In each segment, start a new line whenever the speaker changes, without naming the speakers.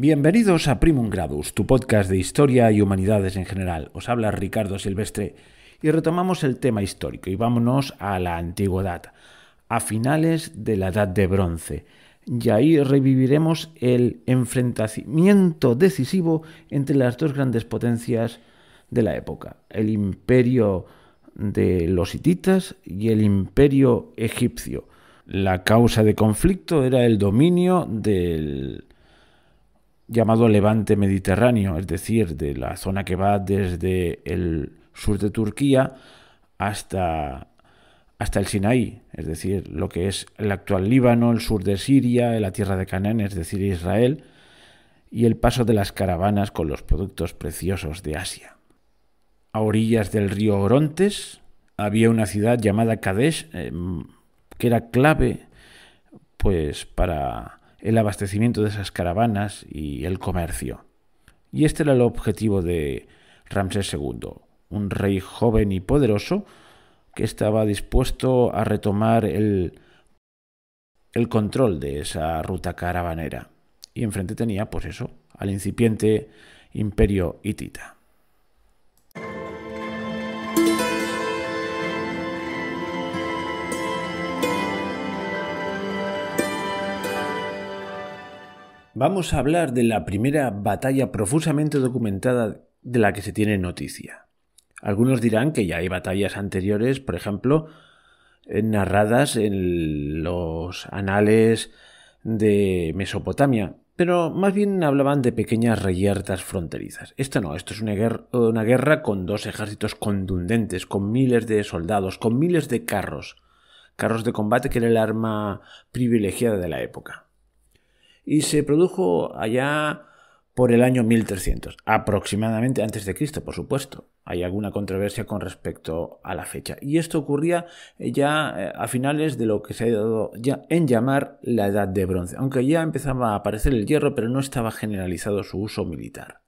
Bienvenidos a Primum Gradus, tu podcast de historia y humanidades en general. Os habla Ricardo Silvestre y retomamos el tema histórico y vámonos a la antigüedad, a finales de la Edad de Bronce. Y ahí reviviremos el enfrentamiento decisivo entre las dos grandes potencias de la época, el imperio de los hititas y el imperio egipcio. La causa de conflicto era el dominio del llamado levante mediterráneo, es decir, de la zona que va desde el sur de Turquía hasta, hasta el Sinaí, es decir, lo que es el actual Líbano, el sur de Siria, la tierra de Canaán, es decir, Israel, y el paso de las caravanas con los productos preciosos de Asia. A orillas del río Orontes había una ciudad llamada Kadesh, eh, que era clave pues para el abastecimiento de esas caravanas y el comercio. Y este era el objetivo de Ramsés II, un rey joven y poderoso que estaba dispuesto a retomar el, el control de esa ruta caravanera. Y enfrente tenía, pues eso, al incipiente imperio hitita. Vamos a hablar de la primera batalla profusamente documentada de la que se tiene noticia. Algunos dirán que ya hay batallas anteriores, por ejemplo, eh, narradas en los anales de Mesopotamia, pero más bien hablaban de pequeñas reyertas fronterizas. Esto no, esto es una guerra, una guerra con dos ejércitos contundentes, con miles de soldados, con miles de carros, carros de combate que era el arma privilegiada de la época y se produjo allá por el año 1300, aproximadamente antes de Cristo, por supuesto. Hay alguna controversia con respecto a la fecha. Y esto ocurría eh, ya eh, a finales de lo que se ha dado ya en llamar la Edad de Bronce, aunque ya empezaba a aparecer el hierro, pero no estaba generalizado su uso militar.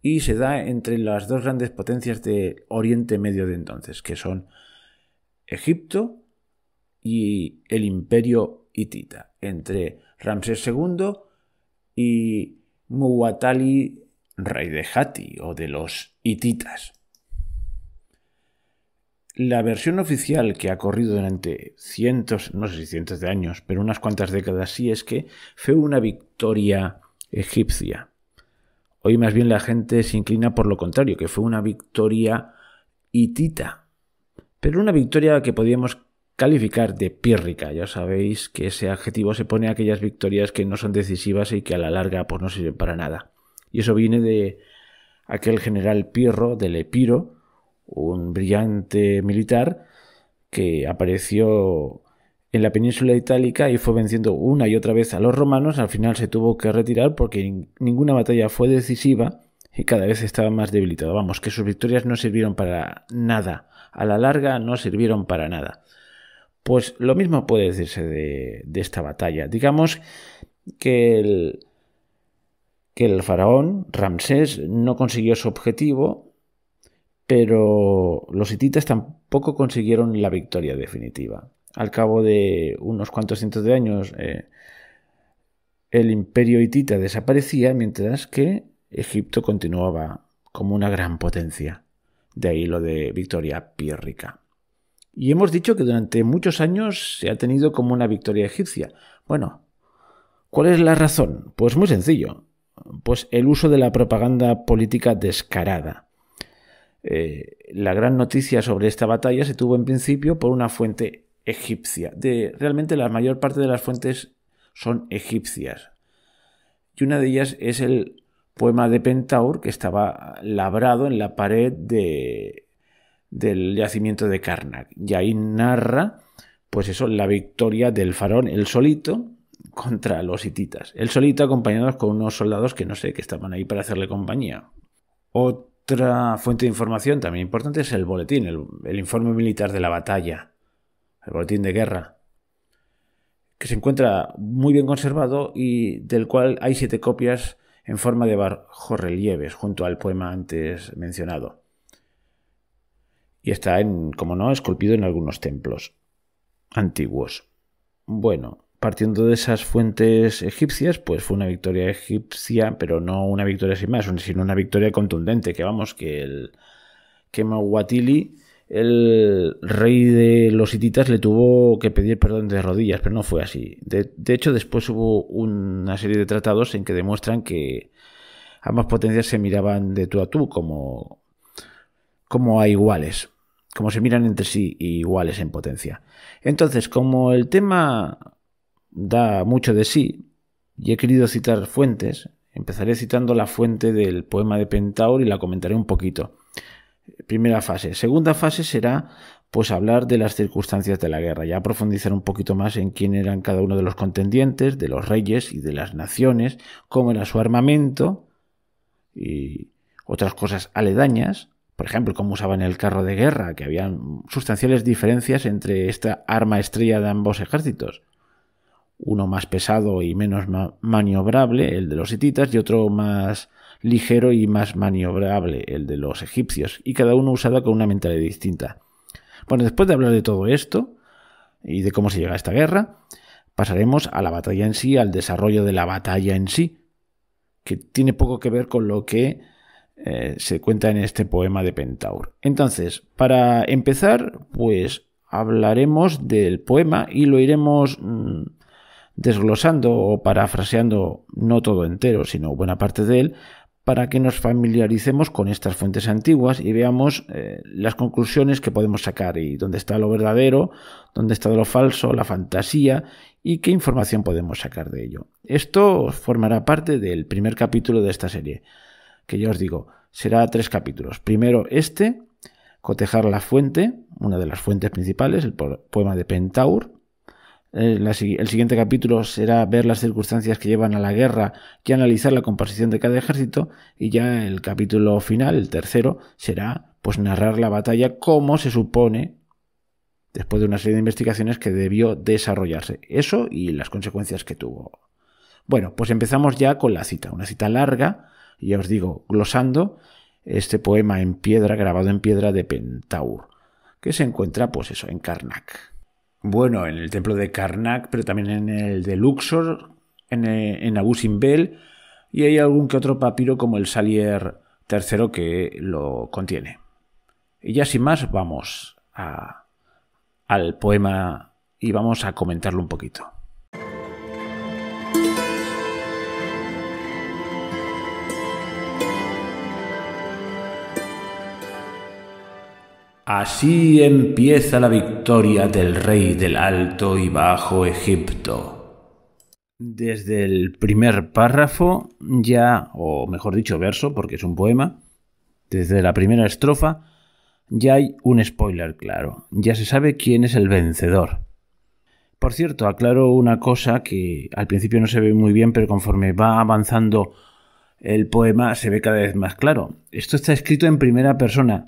Y se da entre las dos grandes potencias de Oriente Medio de entonces, que son Egipto y el Imperio Hitita, entre Ramsés II y Muwatalli, rey de Hatti o de los hititas. La versión oficial que ha corrido durante cientos, no sé si cientos de años, pero unas cuantas décadas sí es que fue una victoria egipcia. Hoy más bien la gente se inclina por lo contrario, que fue una victoria hitita. Pero una victoria que podíamos calificar de pírrica. Ya sabéis que ese adjetivo se pone a aquellas victorias que no son decisivas y que a la larga pues no sirven para nada. Y eso viene de aquel general Pirro del Epiro, un brillante militar que apareció en la península itálica y fue venciendo una y otra vez a los romanos. Al final se tuvo que retirar porque ninguna batalla fue decisiva y cada vez estaba más debilitado. Vamos, que sus victorias no sirvieron para nada. A la larga no sirvieron para nada. Pues lo mismo puede decirse de, esta batalla. Digamos que el, faraón Ramsés no consiguió su objetivo, pero los hititas tampoco consiguieron la victoria definitiva. Al cabo de unos cuantos cientos de años, eh, el imperio hitita desaparecía, mientras que Egipto continuaba como una gran potencia. De ahí lo de victoria pírrica. Y hemos dicho que durante muchos años se ha tenido como una victoria egipcia. Bueno, ¿cuál es la razón? Pues muy sencillo. Pues el uso de la propaganda política descarada. Eh, la gran noticia sobre esta batalla se tuvo en principio por una fuente egipcia. De, realmente la mayor parte de las fuentes son egipcias. Y una de ellas es el poema de Pentaur que estaba labrado en la pared de del yacimiento de Karnak. Y ahí narra, pues eso, la victoria del faraón, el solito, contra los hititas. El solito acompañados con unos soldados que no sé, que estaban ahí para hacerle compañía. Otra fuente de información también importante es el boletín, el, el informe militar de la batalla, el boletín de guerra, que se encuentra muy bien conservado y del cual hay siete copias en forma de bajorrelieves junto al poema antes mencionado y está, en, como no, esculpido en algunos templos antiguos. Bueno, partiendo de esas fuentes egipcias, pues fue una victoria egipcia, pero no una victoria sin más, sino una victoria contundente, que vamos, que el que Mawatili, el rey de los hititas, le tuvo que pedir perdón de rodillas, pero no fue así. De, hecho, después hubo una serie de tratados en que demuestran que ambas potencias se miraban de tú a tú como, como a iguales, como se miran entre sí iguales en potencia. Entonces, como el tema da mucho de sí y he querido citar fuentes. Empezaré citando la fuente del poema de Pentaur y la comentaré un poquito. Primera fase. Segunda fase será pues hablar de las circunstancias de la guerra, ya profundizar un poquito más en quién eran cada uno de los contendientes, de los reyes y de las naciones, cómo era su armamento y otras cosas aledañas, por ejemplo, cómo usaban el carro de guerra, que había sustanciales diferencias entre esta arma estrella de ambos ejércitos uno más pesado y menos maniobrable, el de los hititas, y otro más ligero y más maniobrable, el de los egipcios, y cada uno usado con una mentalidad distinta. Bueno, después de hablar de todo esto y de cómo se llega a esta guerra, pasaremos a la batalla en sí, al desarrollo de la batalla en sí, que tiene poco que ver con lo que eh, se cuenta en este poema de Pentaur. Entonces, para empezar, pues hablaremos del poema y lo iremos mm, desglosando o parafraseando no todo entero, sino buena parte de él, para que nos familiaricemos con estas fuentes antiguas y veamos eh, las conclusiones que podemos sacar y dónde está lo verdadero, dónde está lo falso, la fantasía y qué información podemos sacar de ello. Esto formará parte del primer capítulo de esta serie, que ya os digo, será tres capítulos. Primero este, cotejar la fuente, una de las fuentes principales, el poema de Pentaur, eh, el siguiente capítulo será ver las circunstancias que llevan a la guerra y analizar la composición de cada ejército. Y ya el capítulo final, el tercero, será pues narrar la batalla como se supone después de una serie de investigaciones que debió desarrollarse. Eso y las consecuencias que tuvo. Bueno, pues empezamos ya con la cita, una cita larga, y ya os digo, glosando este poema en piedra, grabado en piedra de Pentaur, que se encuentra, pues eso, en Karnak. Bueno, en el templo de Karnak, pero también en el de Luxor, en, eh, en Abu Simbel, y hay algún que otro papiro como el Salier III que lo contiene. Y ya sin más, vamos al poema y vamos a comentarlo un poquito. Así empieza la victoria del rey del Alto y Bajo Egipto. Desde el primer párrafo ya, o mejor dicho verso, porque es un poema, desde la primera estrofa ya hay un spoiler claro, ya se sabe quién es el vencedor. Por cierto, aclaro una cosa que al principio no se ve muy bien, pero conforme va avanzando el poema se ve cada vez más claro. Esto está escrito en primera persona,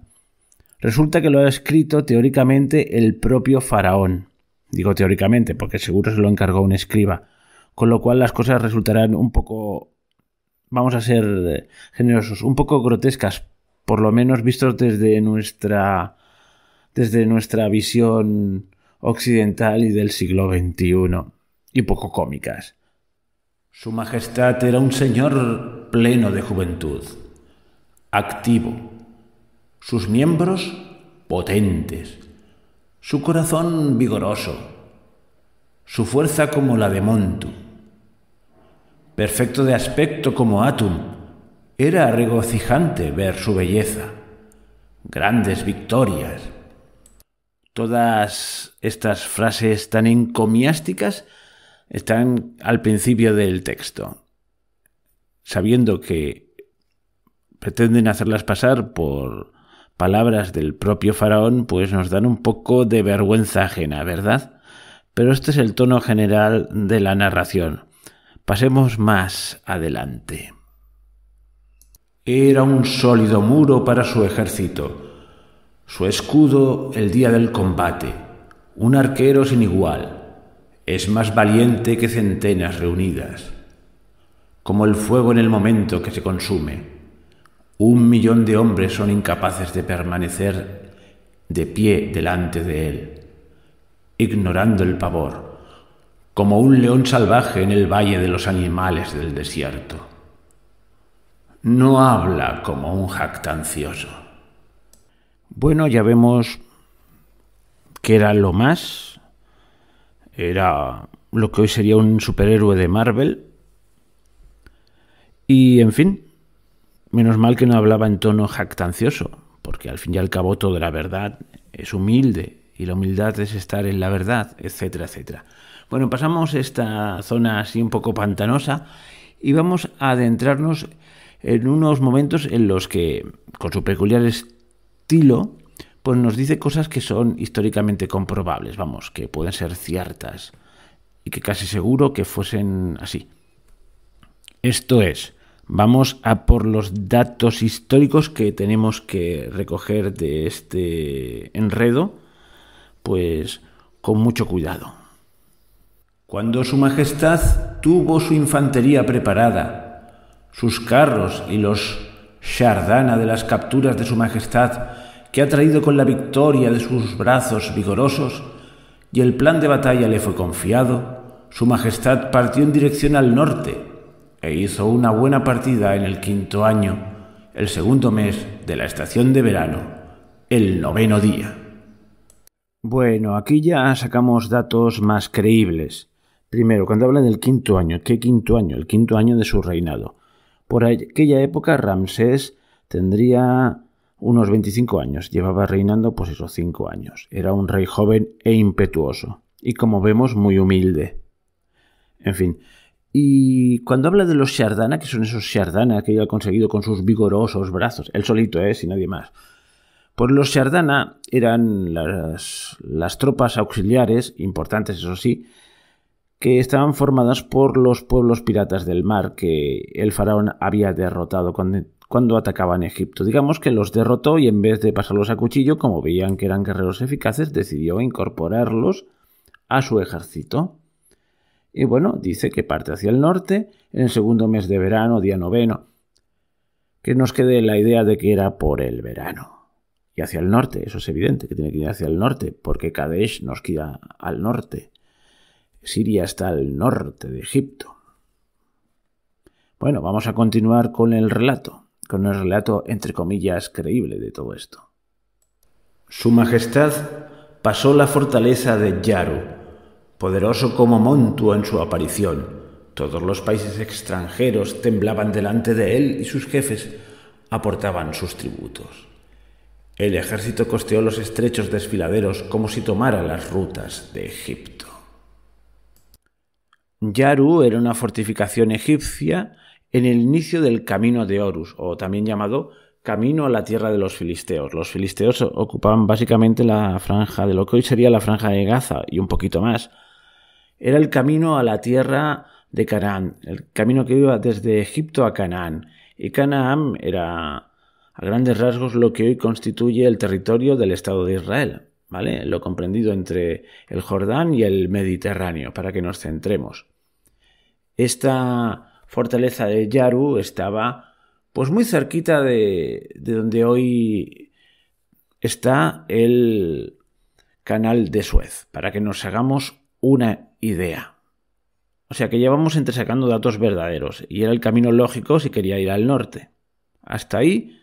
Resulta que lo ha escrito teóricamente el propio faraón. Digo teóricamente porque seguro se lo encargó un escriba. Con lo cual las cosas resultarán un poco, vamos a ser eh, generosos, un poco grotescas, por lo menos vistos desde nuestra, desde nuestra visión occidental y del siglo XXI, y poco cómicas. Su Majestad era un señor pleno de juventud, activo, sus miembros potentes, su corazón vigoroso, su fuerza como la de Montu. Perfecto de aspecto como Atum, era regocijante ver su belleza, grandes victorias. Todas estas frases tan encomiásticas están al principio del texto, sabiendo que pretenden hacerlas pasar por palabras del propio faraón pues nos dan un poco de vergüenza ajena, ¿verdad? Pero este es el tono general de la narración. Pasemos más adelante. Era un sólido muro para su ejército, su escudo el día del combate, un arquero sin igual, es más valiente que centenas reunidas, como el fuego en el momento que se consume un millón de hombres son incapaces de permanecer de pie delante de él, ignorando el pavor, como un león salvaje en el valle de los animales del desierto. No habla como un jactancioso. Bueno, ya vemos que era lo más, era lo que hoy sería un superhéroe de Marvel. Y, en fin, menos mal que no hablaba en tono jactancioso, porque al fin y al cabo todo era verdad, es humilde, y la humildad es estar en la verdad, etcétera, etcétera. Bueno, pasamos esta zona así un poco pantanosa y vamos a adentrarnos en unos momentos en los que, con su peculiar estilo, pues nos dice cosas que son históricamente comprobables, vamos, que pueden ser ciertas y que casi seguro que fuesen así. Esto es, vamos a por los datos históricos que tenemos que recoger de este enredo, pues con mucho cuidado. Cuando Su Majestad tuvo su infantería preparada, sus carros y los Shardana de las capturas de Su Majestad, que ha traído con la victoria de sus brazos vigorosos, y el plan de batalla le fue confiado, Su Majestad partió en dirección al norte e hizo una buena partida en el quinto año, el segundo mes de la estación de verano, el noveno día. Bueno, aquí ya sacamos datos más creíbles. Primero, cuando habla del quinto año, ¿qué quinto año? El quinto año de su reinado. Por aquella época Ramsés tendría unos 25 años, llevaba reinando pues esos 5 años. Era un rey joven e impetuoso, y como vemos muy humilde. En fin, y cuando habla de los Shardana, que son esos Shardana que ha conseguido con sus vigorosos brazos, él solito, ¿eh? sin nadie más. Pues los Shardana eran las tropas auxiliares, importantes eso sí, que estaban formadas por los pueblos piratas del mar que el faraón había derrotado cuando, atacaban Egipto. Digamos que los derrotó y en vez de pasarlos a cuchillo, como veían que eran guerreros eficaces, decidió incorporarlos a su ejército. Y bueno, dice que parte hacia el norte en el segundo mes de verano, día noveno. Que nos quede la idea de que era por el verano. Y hacia el norte, eso es evidente, que tiene que ir hacia el norte, porque Kadesh nos queda al norte. Siria está al norte de Egipto. Bueno, vamos a continuar con el relato, con el relato entre comillas creíble de todo esto. Su Majestad pasó la fortaleza de Yaru, poderoso como Montuo en su aparición. Todos los países extranjeros temblaban delante de él y sus jefes aportaban sus tributos. El ejército costeó los estrechos desfiladeros como si tomara las rutas de Egipto. Yaru era una fortificación egipcia en el inicio del camino de Horus, o también llamado camino a la tierra de los filisteos. Los filisteos ocupaban básicamente la franja de lo que hoy sería la franja de Gaza y un poquito más. Era el camino a la tierra de Canaán, el camino que iba desde Egipto a Canaán. Y Canaán era a grandes rasgos lo que hoy constituye el territorio del Estado de Israel. ¿Vale? Lo comprendido entre el Jordán y el Mediterráneo, para que nos centremos. Esta fortaleza de Yaru estaba pues muy cerquita de, de donde hoy está el canal de Suez, para que nos hagamos una idea. O sea que ya vamos entresacando datos verdaderos, y era el camino lógico si quería ir al norte. Hasta ahí,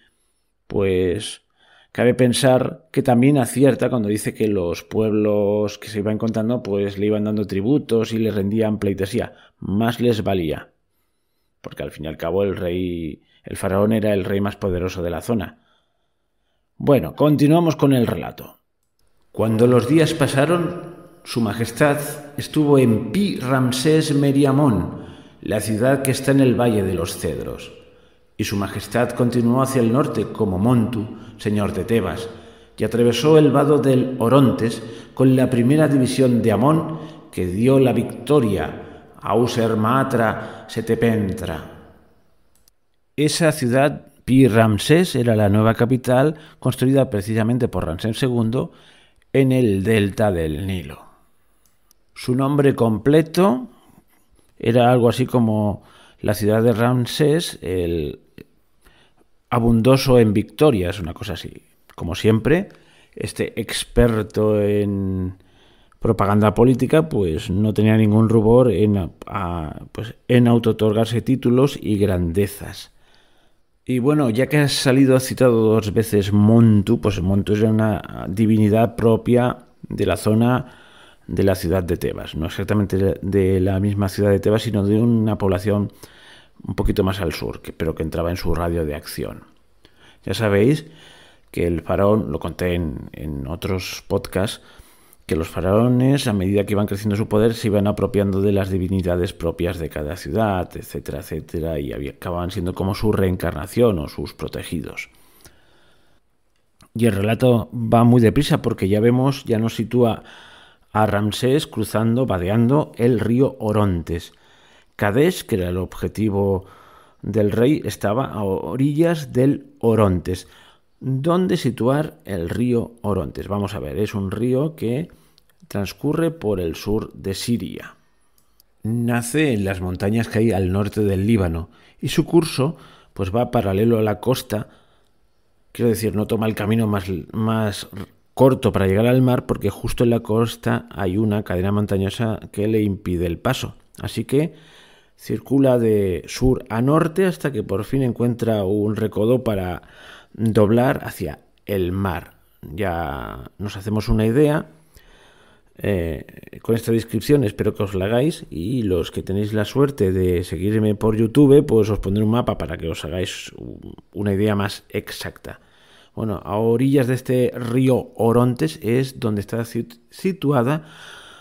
pues cabe pensar que también acierta cuando dice que los pueblos que se iban encontrando pues le iban dando tributos y le rendían pleitesía. Más les valía. Porque al fin y al cabo el rey, el faraón era el rey más poderoso de la zona. Bueno, continuamos con el relato. Cuando los días pasaron, su Majestad estuvo en Pi Ramsés Meriamón, la ciudad que está en el Valle de los Cedros y su majestad continuó hacia el norte como Montu, señor de Tebas, y atravesó el vado del Orontes con la primera división de Amón que dio la victoria a Usermatra Setepentra. Esa ciudad, Pi Ramsés, era la nueva capital construida precisamente por Ramsés II en el delta del Nilo. Su nombre completo era algo así como la ciudad de Ramsés, el abundoso en victorias, una cosa así. Como siempre, este experto en propaganda política, pues no tenía ningún rubor en, pues, en títulos y grandezas. Y bueno, ya que has salido citado dos veces Montu, pues Montu era una divinidad propia de la zona de la ciudad de Tebas, no exactamente de la misma ciudad de Tebas, sino de una población un poquito más al sur, pero que entraba en su radio de acción. Ya sabéis que el faraón, lo conté en, en otros podcasts, que los faraones, a medida que iban creciendo su poder, se iban apropiando de las divinidades propias de cada ciudad, etcétera, etcétera, y acababan siendo como su reencarnación o sus protegidos. Y el relato va muy deprisa porque ya vemos, ya nos sitúa a Ramsés cruzando, vadeando el río Orontes. Kadesh, que era el objetivo del rey, estaba a orillas del Orontes. ¿Dónde situar el río Orontes? Vamos a ver, es un río que transcurre por el sur de Siria. Nace en las montañas que hay al norte del Líbano y su curso pues va paralelo a la costa. Quiero decir, no toma el camino más, más corto para llegar al mar porque justo en la costa hay una cadena montañosa que le impide el paso. Así que circula de sur a norte hasta que por fin encuentra un recodo para doblar hacia el mar. Ya nos hacemos una idea eh, con esta descripción, espero que os la hagáis y los que tenéis la suerte de seguirme por YouTube, pues os pondré un mapa para que os hagáis una idea más exacta. Bueno, a orillas de este río Orontes es donde está situada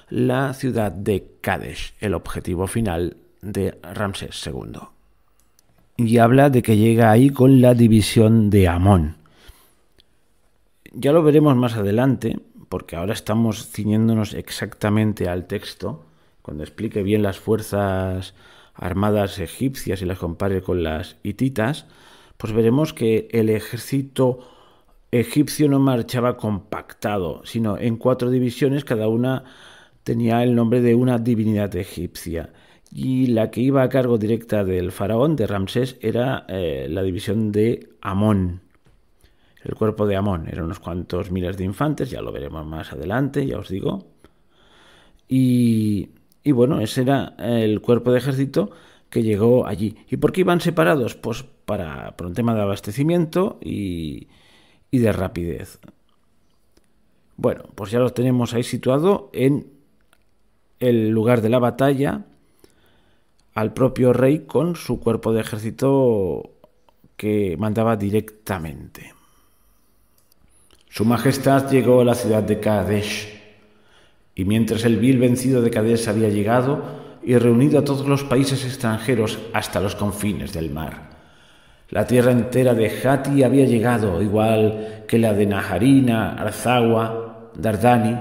la ciudad de Kadesh, el objetivo final de Ramsés II y habla de que llega ahí con la división de Amón. Ya lo veremos más adelante, porque ahora estamos ciñéndonos exactamente al texto, cuando explique bien las fuerzas armadas egipcias y las compare con las hititas, pues veremos que el ejército egipcio no marchaba compactado, sino en cuatro divisiones, cada una tenía el nombre de una divinidad egipcia y la que iba a cargo directa del faraón, de Ramsés, era eh, la división de Amón. El cuerpo de Amón, eran unos cuantos miles de infantes, ya lo veremos más adelante, ya os digo. Y, y bueno, ese era el cuerpo de ejército que llegó allí. ¿Y por qué iban separados? Pues para, por un tema de abastecimiento y, y de rapidez. Bueno, pues ya lo tenemos ahí situado en el lugar de la batalla al propio rey con su cuerpo de ejército que mandaba directamente. Su Majestad llegó a la ciudad de Kadesh, y mientras el vil vencido de Kadesh había llegado y reunido a todos los países extranjeros hasta los confines del mar, la tierra entera de Hati había llegado, igual que la de Naharina, Arzawa, Dardani,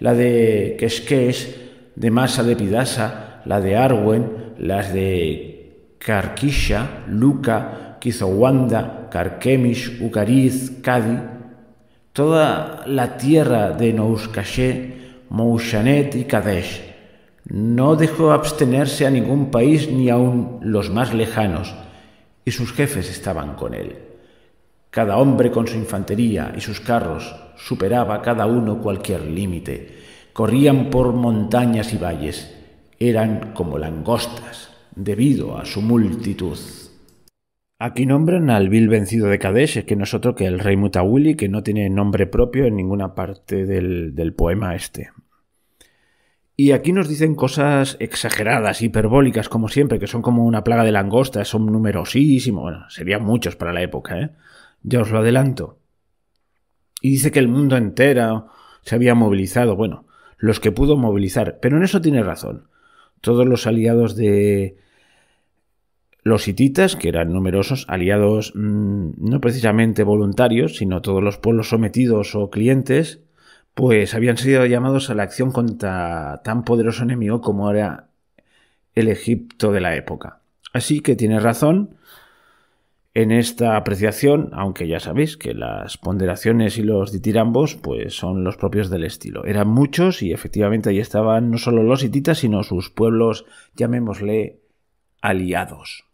la de Keshkesh, de Masa de Pidasa, la de Arwen, las de Carquisha, Luca, Kizowanda, Carquemish, Ucariz, Cadi, toda la tierra de Nouskashe, Moushanet y Kadesh. No dejó abstenerse a ningún país ni aun los más lejanos, y sus jefes estaban con él. Cada hombre con su infantería y sus carros superaba cada uno cualquier límite. Corrían por montañas y valles eran como langostas, debido a su multitud. Aquí nombran al vil vencido de Kadesh, que no es otro que el rey Mutawili, que no tiene nombre propio en ninguna parte del, del poema este. Y aquí nos dicen cosas exageradas, hiperbólicas, como siempre, que son como una plaga de langostas, son numerosísimos, bueno, serían muchos para la época, ¿eh? Ya os lo adelanto. Y dice que el mundo entero se había movilizado, bueno, los que pudo movilizar, pero en eso tiene razón todos los aliados de los hititas, que eran numerosos, aliados mm, no precisamente voluntarios, sino todos los pueblos sometidos o clientes, pues habían sido llamados a la acción contra tan poderoso enemigo como era el Egipto de la época. Así que tiene razón en esta apreciación, aunque ya sabéis que las ponderaciones y los ditirambos pues son los propios del estilo. Eran muchos y efectivamente ahí estaban no solo los hititas, sino sus pueblos, llamémosle, aliados.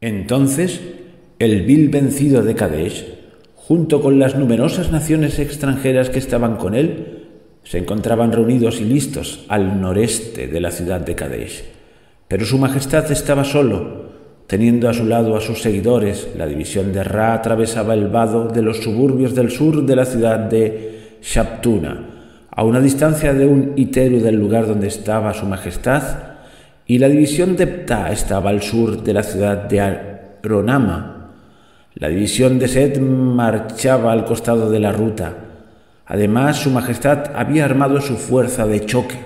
Entonces, el vil vencido de Kadesh, junto con las numerosas naciones extranjeras que estaban con él, se encontraban reunidos y listos al noreste de la ciudad de Kadesh. Pero su majestad estaba solo, teniendo a su lado a sus seguidores. La división de Ra atravesaba el vado de los suburbios del sur de la ciudad de Shaptuna, a una distancia de un iteru del lugar donde estaba su majestad, y la división de Ptah estaba al sur de la ciudad de Aronama. La división de Set marchaba al costado de la ruta. Además, Su Majestad había armado su fuerza de choque.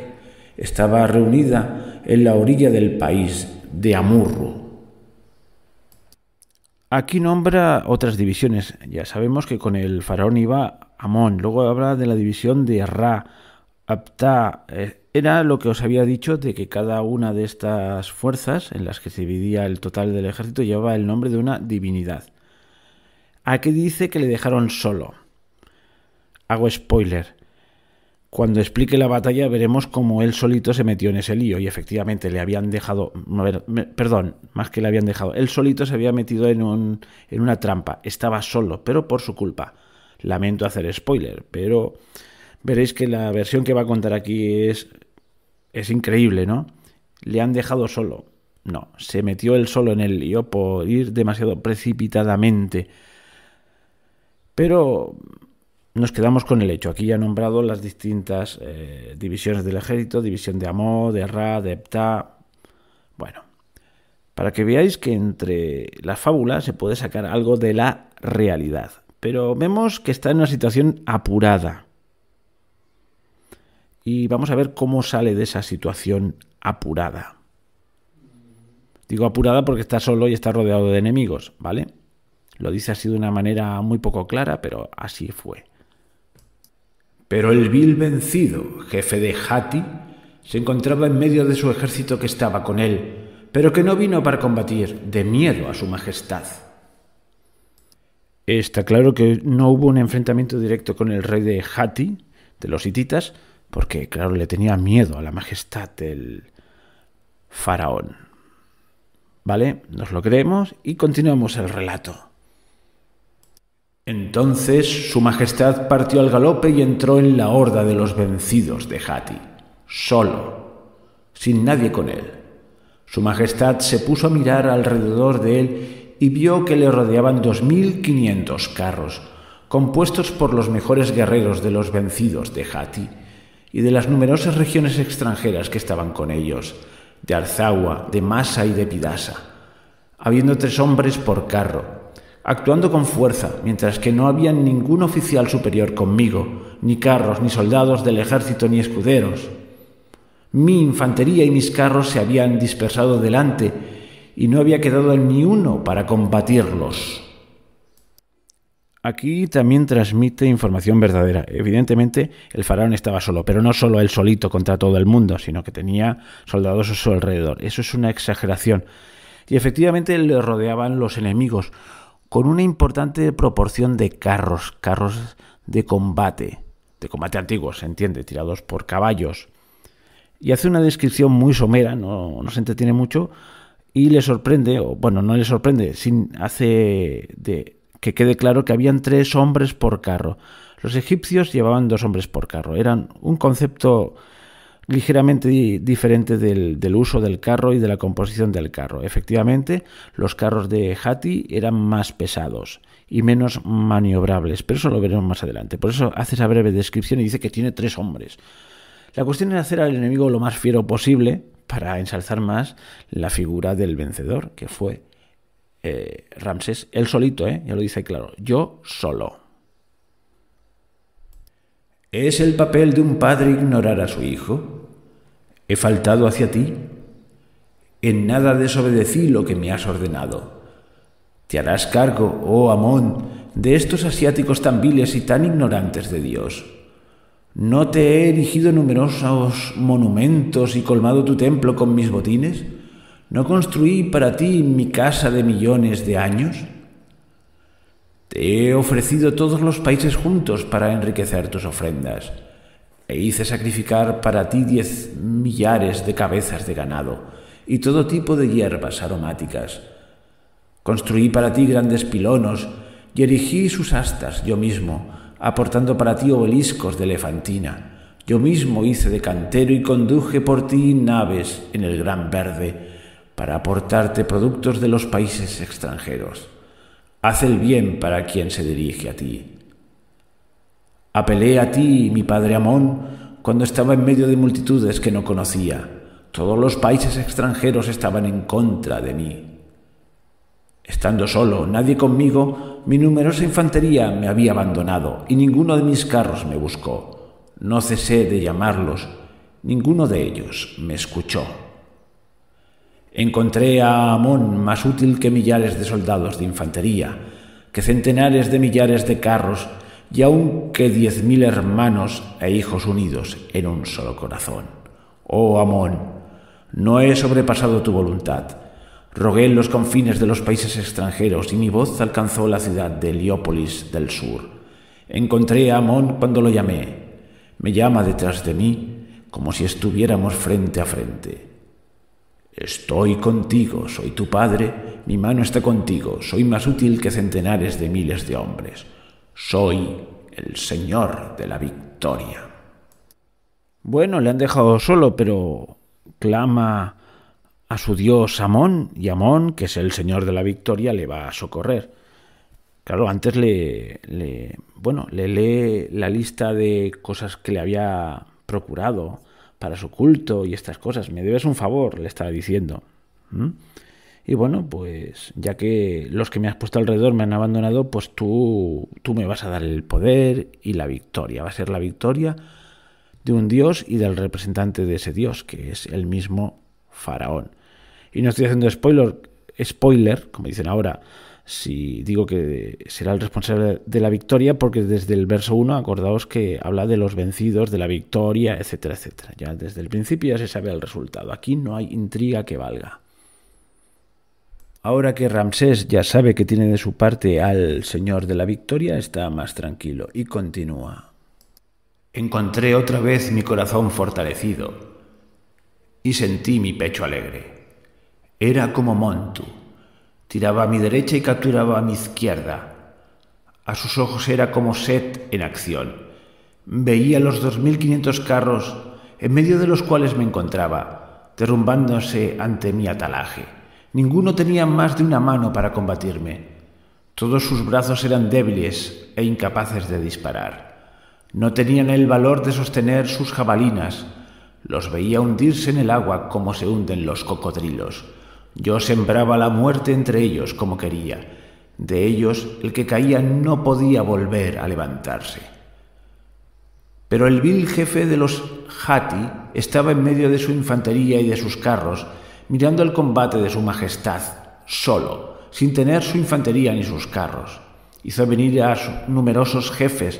Estaba reunida en la orilla del país de Amurru. Aquí nombra otras divisiones. Ya sabemos que con el faraón iba Amón. Luego habla de la división de Ra, Apta. Eh, era lo que os había dicho de que cada una de estas fuerzas en las que se dividía el total del ejército llevaba el nombre de una divinidad. Aquí dice que le dejaron solo. Hago spoiler. Cuando explique la batalla veremos cómo él solito se metió en ese lío y efectivamente le habían dejado, perdón, más que le habían dejado, él solito se había metido en, un, en una trampa, estaba solo, pero por su culpa. Lamento hacer spoiler, pero veréis que la versión que va a contar aquí es, es increíble, ¿no? Le han dejado solo. No, se metió él solo en el lío por ir demasiado precipitadamente pero nos quedamos con el hecho. Aquí ya he nombrado las distintas eh, divisiones del ejército, división de Amó, de Ra, de Epta. Bueno, para que veáis que entre las fábulas se puede sacar algo de la realidad. Pero vemos que está en una situación apurada. Y vamos a ver cómo sale de esa situación apurada. Digo apurada porque está solo y está rodeado de enemigos, ¿vale? Lo dice así de una manera muy poco clara, pero así fue. Pero el vil vencido, jefe de Hati, se encontraba en medio de su ejército que estaba con él, pero que no vino para combatir, de miedo a su majestad. Está claro que no hubo un enfrentamiento directo con el rey de Hati, de los hititas, porque, claro, le tenía miedo a la majestad del faraón. ¿Vale? Nos lo creemos y continuamos el relato. Entonces su Majestad partió al galope y entró en la horda de los vencidos de Hati, solo, sin nadie con él. Su Majestad se puso a mirar alrededor de él y vio que le rodeaban dos mil quinientos carros, compuestos por los mejores guerreros de los vencidos de Hati y de las numerosas regiones extranjeras que estaban con ellos, de Arzawa, de Masa y de Pidasa, habiendo tres hombres por carro, actuando con fuerza, mientras que no había ningún oficial superior conmigo, ni carros, ni soldados del ejército, ni escuderos. Mi infantería y mis carros se habían dispersado delante, y no había quedado ni uno para combatirlos. Aquí también transmite información verdadera. Evidentemente, el faraón estaba solo, pero no solo él solito contra todo el mundo, sino que tenía soldados a su alrededor. Eso es una exageración. Y efectivamente le rodeaban los enemigos, con una importante proporción de carros, carros de combate, de combate antiguos, se entiende, tirados por caballos. Y hace una descripción muy somera, no, no se entretiene mucho, y le sorprende, o bueno, no le sorprende, sin, hace de, que quede claro que habían tres hombres por carro. Los egipcios llevaban dos hombres por carro. Eran un concepto ligeramente diferente del, uso del carro y de la composición del carro. Efectivamente, los carros de Hati eran más pesados y menos maniobrables, pero eso lo veremos más adelante. Por eso hace esa breve descripción y dice que tiene tres hombres. La cuestión es hacer al enemigo lo más fiero posible para ensalzar más la figura del vencedor, que fue eh, Ramsés, él solito, ¿eh? ya lo dice claro, yo solo. ¿Es el papel de un padre ignorar a su hijo? ¿He faltado hacia ti? En nada desobedecí lo que me has ordenado. Te harás cargo, oh Amón, de estos asiáticos tan viles y tan ignorantes de Dios. ¿No te he erigido numerosos monumentos y colmado tu templo con mis botines? ¿No construí para ti mi casa de millones de años? He ofrecido todos los países juntos para enriquecer tus ofrendas, e hice sacrificar para ti diez millares de cabezas de ganado y todo tipo de hierbas aromáticas. Construí para ti grandes pilonos y erigí sus astas yo mismo, aportando para ti obeliscos de elefantina. Yo mismo hice de cantero y conduje por ti naves en el gran verde para aportarte productos de los países extranjeros. Haz el bien para quien se dirige a ti. Apelé a ti, mi padre Amón, cuando estaba en medio de multitudes que no conocía. Todos los países extranjeros estaban en contra de mí. Estando solo, nadie conmigo, mi numerosa infantería me había abandonado y ninguno de mis carros me buscó. No cesé de llamarlos, ninguno de ellos me escuchó. Encontré a Amón más útil que millares de soldados de infantería, que centenares de millares de carros y aun que diez mil hermanos e hijos unidos en un solo corazón. Oh Amón, no he sobrepasado tu voluntad. Rogué en los confines de los países extranjeros y mi voz alcanzó la ciudad de Heliópolis del sur. Encontré a Amón cuando lo llamé me llama detrás de mí como si estuviéramos frente a frente. Estoy contigo, soy tu padre, mi mano está contigo, soy más útil que centenares de miles de hombres. Soy el Señor de la victoria. Bueno, le han dejado solo, pero clama a su dios Amón, y Amón, que es el Señor de la victoria, le va a socorrer. Claro, antes le, bueno, le lee la lista de cosas que le había procurado para su culto y estas cosas. Me debes un favor, le estaba diciendo. Y bueno, pues ya que los que me has puesto alrededor me han abandonado, pues tú, tú me vas a dar el poder y la victoria. Va a ser la victoria de un dios y del representante de ese dios, que es el mismo faraón. Y no estoy haciendo spoiler, spoiler, como dicen ahora, si digo que será el responsable de la victoria, porque desde el verso 1 acordaos que habla de los vencidos, de la victoria, etcétera, etcétera. Ya desde el principio ya se sabe el resultado. Aquí no hay intriga que valga. Ahora que Ramsés ya sabe que tiene de su parte al Señor de la Victoria, está más tranquilo y continúa. Encontré otra vez mi corazón fortalecido y sentí mi pecho alegre. Era como Montu, Tiraba a mi derecha y capturaba a mi izquierda. A sus ojos era como Set en acción. Veía los dos mil quinientos carros en medio de los cuales me encontraba, derrumbándose ante mi atalaje. Ninguno tenía más de una mano para combatirme. Todos sus brazos eran débiles e incapaces de disparar. No tenían el valor de sostener sus jabalinas. Los veía hundirse en el agua como se hunden los cocodrilos. Yo sembraba la muerte entre ellos como quería. De ellos el que caía no podía volver a levantarse. Pero el vil jefe de los Hati estaba en medio de su infantería y de sus carros, mirando el combate de su majestad, solo, sin tener su infantería ni sus carros. Hizo venir a numerosos jefes,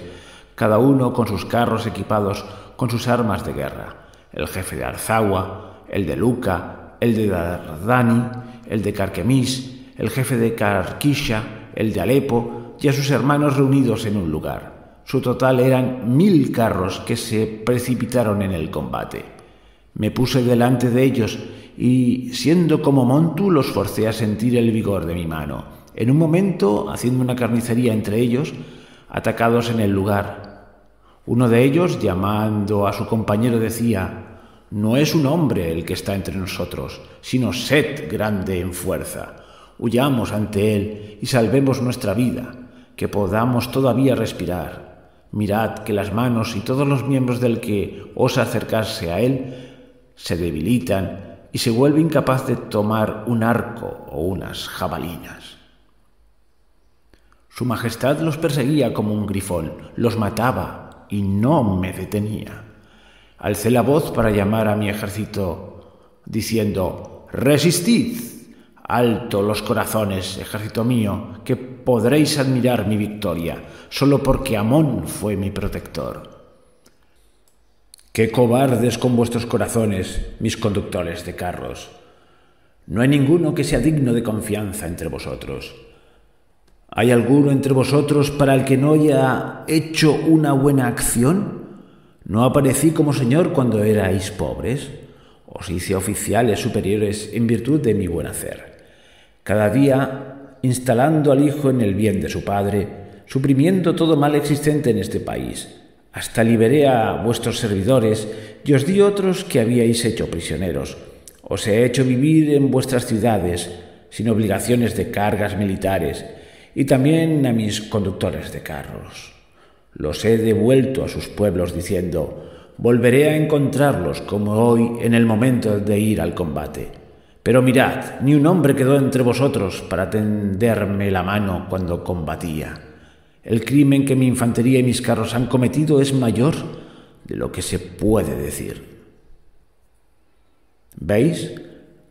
cada uno con sus carros equipados con sus armas de guerra. El jefe de Arzagua, el de Luca, el de Dardani, el de Carquemis, el jefe de Carquisha, el de Alepo y a sus hermanos reunidos en un lugar. Su total eran mil carros que se precipitaron en el combate. Me puse delante de ellos y, siendo como Montu, los forcé a sentir el vigor de mi mano. En un momento, haciendo una carnicería entre ellos, atacados en el lugar. Uno de ellos, llamando a su compañero, decía no es un hombre el que está entre nosotros, sino sed grande en fuerza. Huyamos ante él y salvemos nuestra vida, que podamos todavía respirar. Mirad que las manos y todos los miembros del que osa acercarse a él se debilitan y se vuelve incapaz de tomar un arco o unas jabalinas. Su Majestad los perseguía como un grifón, los mataba y no me detenía. Alcé la voz para llamar a mi ejército, diciendo, Resistid, alto los corazones, ejército mío, que podréis admirar mi victoria, solo porque Amón fue mi protector. Qué cobardes con vuestros corazones, mis conductores de carros. No hay ninguno que sea digno de confianza entre vosotros. ¿Hay alguno entre vosotros para el que no haya hecho una buena acción? ¿No aparecí como Señor cuando erais pobres? Os hice oficiales superiores en virtud de mi buen hacer. Cada día instalando al Hijo en el bien de su Padre, suprimiendo todo mal existente en este país. Hasta liberé a vuestros servidores y os di otros que habíais hecho prisioneros. Os he hecho vivir en vuestras ciudades, sin obligaciones de cargas militares, y también a mis conductores de carros. Los he devuelto a sus pueblos diciendo, volveré a encontrarlos como hoy en el momento de ir al combate. Pero mirad, ni un hombre quedó entre vosotros para tenderme la mano cuando combatía. El crimen que mi infantería y mis carros han cometido es mayor de lo que se puede decir. ¿Veis?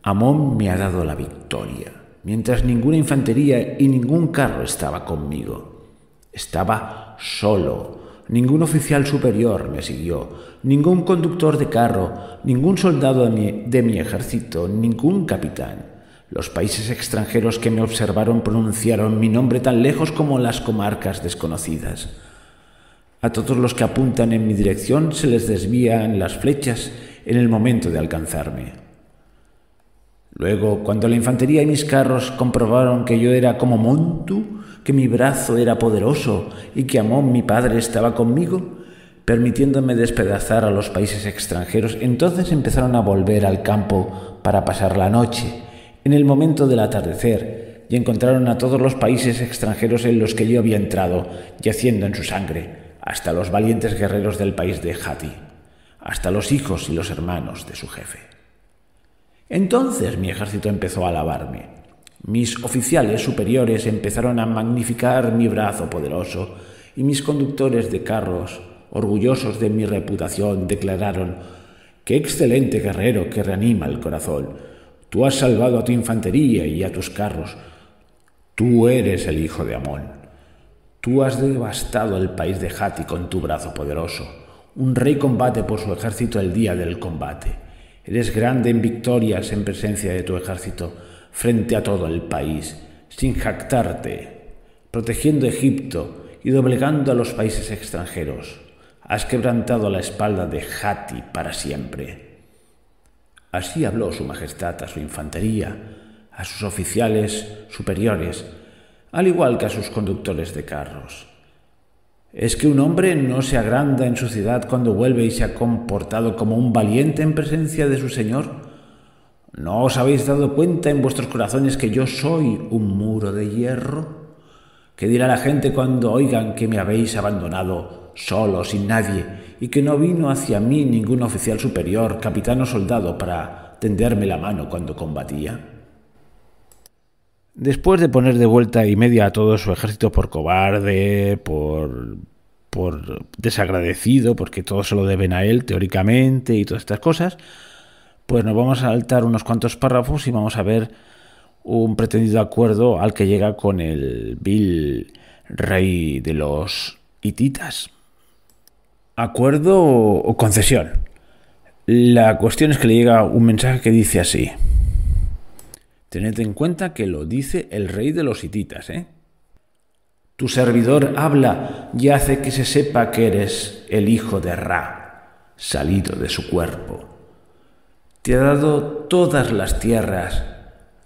Amón me ha dado la victoria, mientras ninguna infantería y ningún carro estaba conmigo. Estaba solo, ningún oficial superior me siguió, ningún conductor de carro, ningún soldado de mi, ejército, ningún capitán. Los países extranjeros que me observaron pronunciaron mi nombre tan lejos como las comarcas desconocidas. A todos los que apuntan en mi dirección se les desvían las flechas en el momento de alcanzarme. Luego, cuando la infantería y mis carros comprobaron que yo era como Montu, que mi brazo era poderoso y que Amón mi padre estaba conmigo, permitiéndome despedazar a los países extranjeros, entonces empezaron a volver al campo para pasar la noche, en el momento del atardecer, y encontraron a todos los países extranjeros en los que yo había entrado, yaciendo en su sangre, hasta los valientes guerreros del país de Hati, hasta los hijos y los hermanos de su jefe. Entonces mi ejército empezó a alabarme. Mis oficiales superiores empezaron a magnificar mi brazo poderoso y mis conductores de carros, orgullosos de mi reputación, declararon, ¡Qué excelente guerrero que reanima el corazón! Tú has salvado a tu infantería y a tus carros. Tú eres el hijo de Amón. Tú has devastado el país de Hati con tu brazo poderoso. Un rey combate por su ejército el día del combate. Eres grande en victorias en presencia de tu ejército, frente a todo el país, sin jactarte, protegiendo Egipto y doblegando a los países extranjeros. Has quebrantado la espalda de Hati para siempre. Así habló su majestad a su infantería, a sus oficiales superiores, al igual que a sus conductores de carros. ¿Es que un hombre no se agranda en su ciudad cuando vuelve y se ha comportado como un valiente en presencia de su Señor? ¿No os habéis dado cuenta en vuestros corazones que yo soy un muro de hierro? ¿Qué dirá la gente cuando oigan que me habéis abandonado solo, sin nadie, y que no vino hacia mí ningún oficial superior, capitán o soldado para tenderme la mano cuando combatía? Después de poner de vuelta y media a todo su ejército por cobarde, por, por desagradecido, porque todo se lo deben a él teóricamente y todas estas cosas, pues nos vamos a saltar unos cuantos párrafos y vamos a ver un pretendido acuerdo al que llega con el vil rey de los hititas. Acuerdo o concesión. La cuestión es que le llega un mensaje que dice así. Tened en cuenta que lo dice el rey de los hititas, ¿eh? Tu servidor habla y hace que se sepa que eres el hijo de Ra, salido de su cuerpo. Te ha dado todas las tierras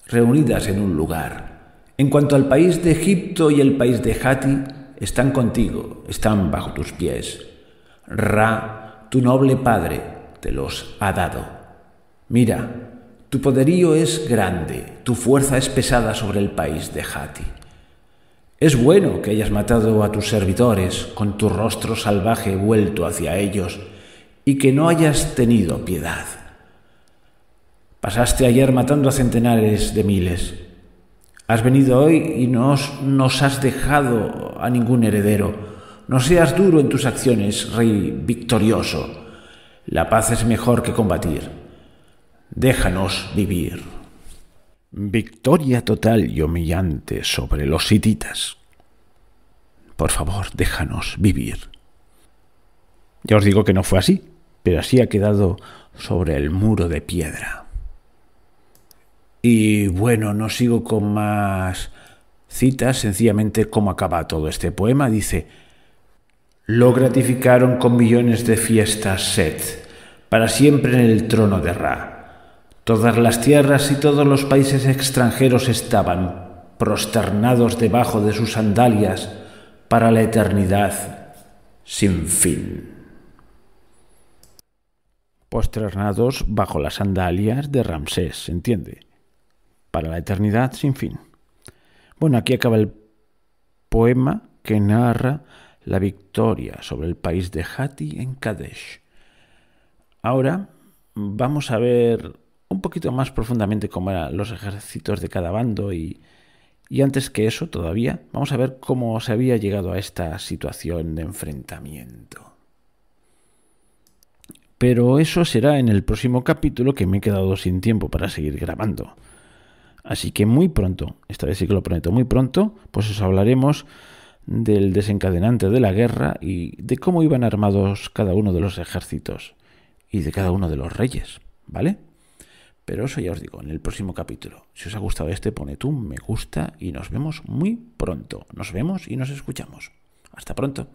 reunidas en un lugar. En cuanto al país de Egipto y el país de Hati, están contigo, están bajo tus pies. Ra, tu noble padre, te los ha dado. Mira, tu poderío es grande, tu fuerza es pesada sobre el país de Hati. Es bueno que hayas matado a tus servidores con tu rostro salvaje vuelto hacia ellos y que no hayas tenido piedad. Pasaste ayer matando a centenares de miles. Has venido hoy y no nos has dejado a ningún heredero. No seas duro en tus acciones, rey victorioso. La paz es mejor que combatir. Déjanos vivir. Victoria total y humillante sobre los hititas. Por favor, déjanos vivir. Ya os digo que no fue así, pero así ha quedado sobre el muro de piedra. Y bueno, no sigo con más citas, sencillamente cómo acaba todo este poema. Dice, lo gratificaron con millones de fiestas Set, para siempre en el trono de Ra Todas las tierras y todos los países extranjeros estaban prosternados debajo de sus sandalias para la eternidad, sin fin. Posternados bajo las sandalias de Ramsés, ¿se entiende? Para la eternidad sin fin. Bueno, aquí acaba el poema que narra la victoria sobre el país de Hati en Kadesh. Ahora vamos a ver un poquito más profundamente cómo eran los ejércitos de cada bando y, y antes que eso todavía vamos a ver cómo se había llegado a esta situación de enfrentamiento. Pero eso será en el próximo capítulo que me he quedado sin tiempo para seguir grabando. Así que muy pronto, esta vez sí que lo prometo, muy pronto, pues os hablaremos del desencadenante de la guerra y de cómo iban armados cada uno de los ejércitos y de cada uno de los reyes, ¿vale? Pero eso ya os digo, en el próximo capítulo. Si os ha gustado este, poned un me gusta y nos vemos muy pronto. Nos vemos y nos escuchamos. Hasta pronto.